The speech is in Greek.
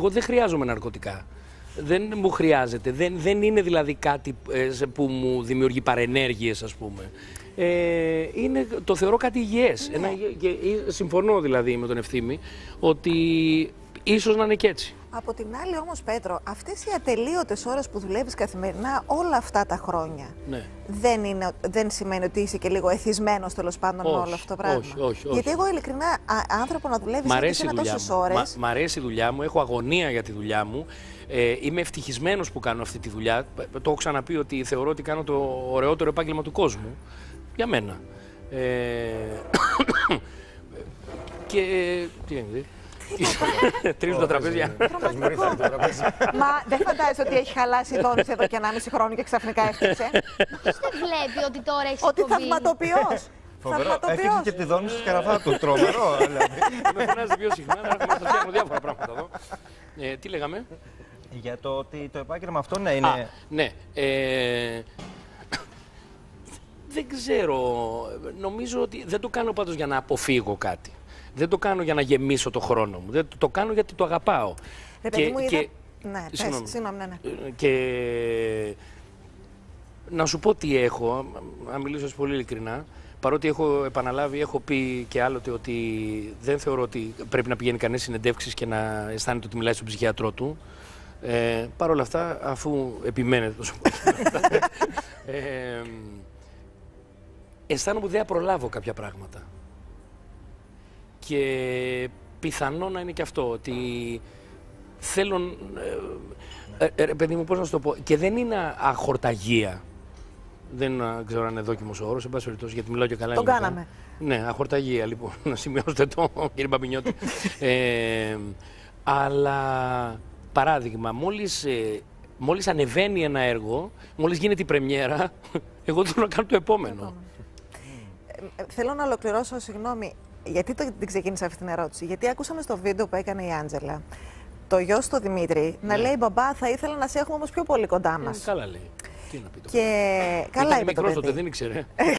Εγώ δεν χρειάζομαι ναρκωτικά. Δεν μου χρειάζεται. Δεν, δεν είναι δηλαδή κάτι ε, σε που μου δημιουργεί παρενέργειες, ας πούμε. Ε, είναι, το θεωρώ κάτι υγιές. Ναι. Ένα, υγιε- και, ε, συμφωνώ δηλαδή με τον Ευθύμη ότι ίσως να είναι και έτσι. Από την άλλη όμως Πέτρο, αυτές οι ατελείωτες ώρες που δουλεύεις καθημερινά όλα αυτά τα χρόνια Ναι. δεν, είναι, δεν σημαίνει ότι είσαι και λίγο εθισμένος τέλος πάντων με Όχι, όλο αυτό το πράγμα. όχι, όχι, όχι. Γιατί εγώ ειλικρινά α, άνθρωπο να δουλεύεις Μ' να αρέσει η ένα δουλειά τόσες μου. ώρες. Μα- Μ' αρέσει η δουλειά μου. Έχω αγωνία για τη δουλειά μου. Ε, είμαι ευτυχισμένος που κάνω αυτή τη δουλειά. Το έχω ξαναπεί ότι θεωρώ ότι κάνω το ωραιότερο επάγγελμα του κόσμου. Για μένα. Ε, και. Τι έγινε. Τρίζουν τα τραπέζια. Τρομακτικό. Μα δεν φαντάζεσαι ότι έχει χαλάσει η Δόνης εδώ και 1,5 χρόνο και ξαφνικά έφτιαξε. Ποιος δεν βλέπει ότι τώρα έχεις ότι εκπομπή. θαυματοποιός. Φοβερό. Έφτιαξε Θαυματοποιός. και τη δόνη στο σκαραφά του. Τρομερό. δηλαδή. Με φωνάζει πιο συχνά να έχουμε να φτιάχνω διάφορα πράγματα εδώ. Ε, τι λέγαμε; Για το ότι το επάγγελμα αυτό ναι Α, είναι. ναι. Ε, δεν ξέρω. Νομίζω ότι δεν το κάνω πάντως για να αποφύγω κάτι. Δεν το κάνω για να γεμίσω το χρόνο μου. Δεν, το κάνω γιατί το αγαπάω. Ρε παιδί μου, είδα... Ναι, πες, Συγγνώμη. συγγνώμη, ναι, ναι. Ε, Και να σου πω τι έχω, να μιλήσω έτσι πολύ ειλικρινά. Παρότι έχω επαναλάβει, έχω πει και άλλοτε ότι δεν θεωρώ ότι πρέπει να πηγαίνει κανείς συνεντεύξεις και να αισθάνεται ότι μιλάει στον ψυχιατρό του. Ε, Παρ' όλα αυτά, αφού επιμένετε τόσο πολύ. ε, αισθάνομαι ότι δεν θα προλάβω κάποια πράγματα. Και πιθανό να είναι και αυτό, ότι θέλω... Ε, ε, ρε παιδί μου, πώς να σου το πω, και δεν είναι αχορταγία. Δεν ε, ξέρω αν είναι δόκιμος ο όρος, εν πάση περιπτώσει, γιατί μιλάω και καλά Τον ελληνικά. κάναμε. Ναι, αχορταγία λοιπόν, να σημειώσετε το κύριε Μπαμπινιώτη. ε, αλλά, παράδειγμα, μόλις, ε, μόλις ανεβαίνει ένα έργο, μόλις γίνεται η πρεμιέρα, εγώ θέλω να κάνω το επόμενο. Ε, Θέλω να ολοκληρώσω, συγγνώμη, γιατί το, την ξεκίνησα αυτή την ερώτηση; Γιατί ακούσαμε στο βίντεο που έκανε η Άντζελα το γιο του Δημήτρη να λέει Μπαμπά, θα ήθελα να σε έχουμε όμως πιο πολύ κοντά μας. Ε, καλά λέει. Τι να πει το Και καλά Ήταν είπε το μικρός παιδί. τότε, δεν ήξερε.